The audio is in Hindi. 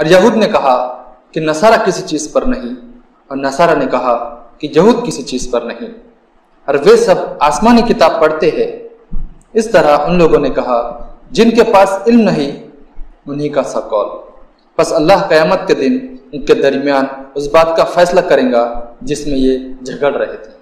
और यहूद ने कहा कि नसारा किसी चीज़ पर नहीं, और नसारा ने कहा कि यहूद किसी चीज़ पर नहीं। और वे सब आसमानी किताब पढ़ते हैं। इस तरह उन लोगों ने कहा, जिनके पास इल्म नहीं, उन्हीं का सा कौल। बस अल्लाह कयामत के दिन उनके दरमियान उस बात का फैसला करेगा जिसमें ये झगड़ रहे थे।